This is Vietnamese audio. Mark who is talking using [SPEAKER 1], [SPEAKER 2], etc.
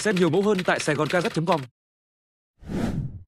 [SPEAKER 1] Xem nhiều mẫu hơn tại saigoncarget.com.